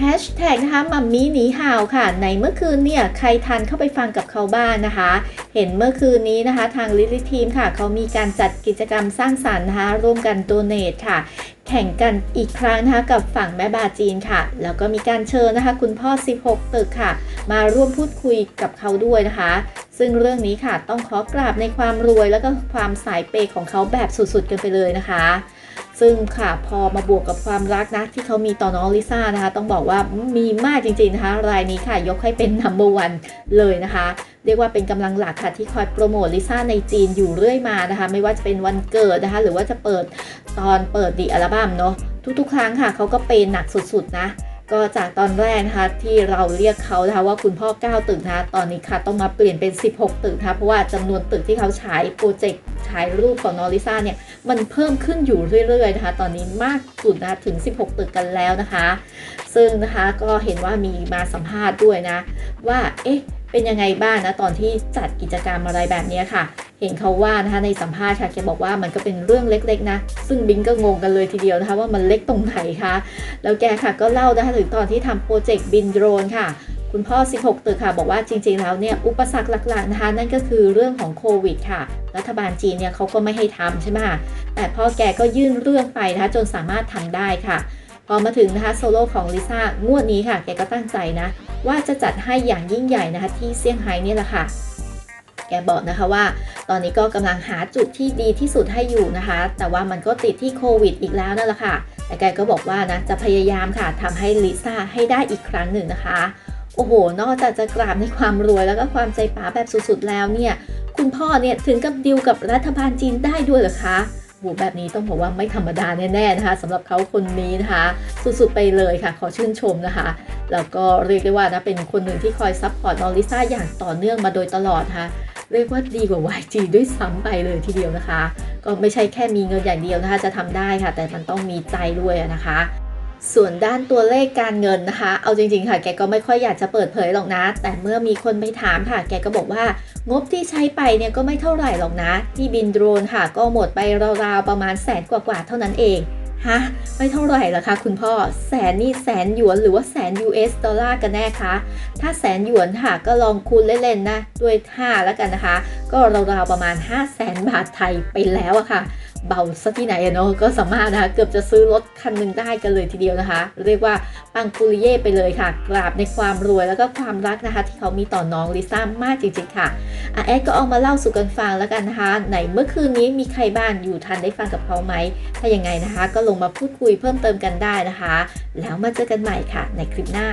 แฮชแท็กนะคะมัมมี่หนีห่าวค่ะ ในเมื่อคืนเนี่ย ใครทันเข้าไปฟังกับเขาบ้างนะคะ เห็นเมื่อคืนนี้นะคะ ทางลิลิทีมค่ะ เขามีการจัดกิจกรรมสร้างสรรค์นะคะ ร่วมกันโดเนทค่ะ แข่งกันอีกครั้งนะคะ กับฝั่งแม่บาจีนค่ะ แล้วก็มีการเชิญนะคะ คุณพ่อ 16 ตึกค่ะ มาร่วมพูดคุยกับเขาด้วยนะคะ ซึ่งเรื่องนี้ค่ะต้องขอกราบในความรวยแล้วก็ความสายเปย์ของเขาแบบสุดๆกันไปเลยนะคะ ซึ่งค่ะพอมาบวกกับความรักนะที่เขามีต่อน้องลิซ่านะคะ ต้องบอกว่ามีมากจริงๆนะคะ รายนี้ค่ะยกให้เป็น number one เลยนะคะ เรียกว่าเป็นกำลังหลักค่ะที่คอยโปรโมทลิซ่าในจีนอยู่เรื่อยมานะคะ ไม่ว่าจะเป็นวันเกิดนะคะ หรือว่าจะเปิดตอนเปิดดีอัลบั้มเนาะทุกๆ ครั้งค่ะเขาก็เป็นหนักสุดๆนะ ก็จากตอนแรกนะคะที่เราเรียกเขานะคะว่าคุณพ่อ 9 ตึกนะคะตอนนี้ค่ะต้องมาเปลี่ยนเป็น 16 ตึกนะคะเพราะว่าจำนวนตึกที่เขาฉายโปรเจกต์ฉายรูปของนอริซ่าเนี่ยมันเพิ่มขึ้นอยู่เรื่อยๆนะคะตอนนี้มากสุดนะะถึง 16 ตึกกันแล้วนะคะ ซึ่งนะคะก็เห็นว่ามีมาสัมภาษณ์ด้วยนะว่าเอ๊ะเป็นยังไงบ้างนะตอนที่จัดกิจกรรมอะไรแบบนี้ค่ะ เห็นเขาว่านะคะในสัมภาษณ์ค่ะแกบอกว่ามันก็เป็นเรื่องเล็กๆนะ ซึ่งบิงก็งงกันเลยทีเดียวนะคะว่ามันเล็กตรงไหนคะแล้วแกค่ะก็เล่านะคะถึงตอนที่ทำโปรเจกต์บินโดรนค่ะคุณพ่อ 16 ตึกค่ะ บอกว่าจริง ๆ แล้วเนี่ย อุปสรรคหลัก ๆ นะคะ นั่นก็คือเรื่องของโควิดค่ะ รัฐบาลจีนเนี่ยเขาก็ไม่ให้ทำใช่ไหมคะแต่พ่อแกก็ยื่นเรื่องไปนะคะ จนสามารถทำได้ค่ะ พอมาถึงนะคะโซโล่ของลิซ่างวดนี้ค่ะ แกก็ตั้งใจนะ ว่าจะจัดให้อย่างยิ่งใหญ่นะคะ ที่เซี่ยงไฮ้เนี่ยแหละค่ะ แกบอกนะคะว่า ตอนนี้ก็กำลังหาจุดที่ดีที่สุดให้อยู่นะคะ แต่ว่ามันก็ติดที่โควิดอีกแล้วนั่นแหละค่ะ แต่แกก็บอกว่านะจะพยายามค่ะทำให้ลิซ่าให้ได้อีกครั้งหนึ่งนะคะ โอ้โห นอกจากจะกราบในความรวยแล้วก็ความใจป๋าแบบสุดๆแล้วเนี่ย คุณพ่อเนี่ยถึงกับดีลกับรัฐบาลจีนได้ด้วยเหรอคะโหแบบนี้ต้องบอกว่าไม่ธรรมดาแน่ๆนะคะสำหรับเขาคนนี้นะคะ สุดๆไปเลยค่ะ ขอชื่นชมนะคะ แล้วก็เรียกได้ว่านะเป็นคนหนึ่งที่คอย support น้องลิซ่าอย่างต่อเนื่องมาโดยตลอดนะคะ เรียกว่าดีกว่า YG ด้วยซ้ำไปเลยทีเดียวนะคะ ก็ไม่ใช่แค่มีเงินอย่างเดียวนะคะจะทำได้ค่ะ แต่มันต้องมีใจด้วยนะคะส่วนด้านตัวเลขการเงินนะคะ เอาจริงๆ ค่ะ แกก็ไม่ค่อยอยากจะเปิดเผยหรอกนะ แต่เมื่อมีคนไปถามค่ะ แกก็บอกว่างบที่ใช้ไปเนี่ยก็ไม่เท่าไหร่หรอกนะ ที่บินโดรนค่ะ ก็หมดไปราวๆประมาณแสนกว่าๆเท่านั้นเอง ฮะไม่เท่าไหร่ละคะคุณพ่อแสนนี่แสนหยวนหรือว่าแสน US ดอลลาร์กันแน่คะถ้าแสนหยวนค่ะก็ลองคูณเล่นๆนะด้วย 5 แล้วกันนะคะ ก็ราวๆประมาณ 5 0 0แสนบาทไทยไปแล้วอะค่ะ เบาซะที่ไหนเนาะก็สามารถนะคะเกือบจะซื้อรถคันหนึ่งได้กันเลยทีเดียวนะคะ เรียกว่าปังปุริเย่ไปเลยค่ะ กราบในความรวยแล้วก็ความรักนะคะ ที่เขามีต่อน้องลิซ่ามากจริงๆค่ะอาแอดก็เอามาเล่าสู่กันฟังแล้วกันนะคะไหนเมื่อคืนนี้มีใครบ้างอยู่ทันได้ฟังกับเขาไหมถ้ายังไงนะคะ ก็ลงมาพูดคุยเพิ่มเติมกันได้นะคะ แล้วมาเจอกันใหม่ค่ะ ในคลิปหน้า